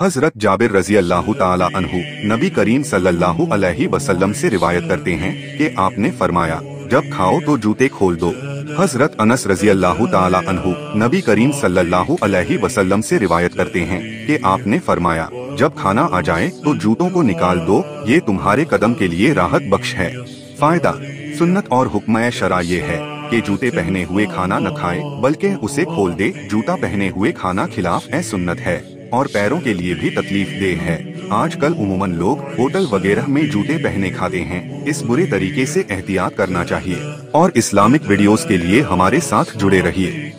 हज़रत जाबिर रज़ी अल्लाह ताला नबी करीम सल्लल्लाहु अलैहि वसल्लम से रिवायत करते हैं कि आपने फरमाया, जब खाओ तो जूते खोल दो। हज़रत अनस रज़ी अल्लाह अनहु नबी करीम सल्लल्लाहु अलैहि वसल्लम से रिवायत करते हैं कि आपने फरमाया, जब खाना आ जाए तो जूतों को निकाल दो, ये तुम्हारे कदम के लिए राहत बख्श है। फ़ायदा, सुन्नत और हुक्म शरा ये है कि जूते पहने हुए खाना न खाए, बल्कि उसे खोल दे, जूता पहने हुए खाना खिलाफ ए सुन्नत है। और पैरों के लिए भी तकलीफ़ देह है। आजकल उमूमन लोग होटल वगैरह में जूते पहने खाते हैं। इस बुरे तरीके से एहतियात करना चाहिए। और इस्लामिक वीडियोस के लिए हमारे साथ जुड़े रहिए।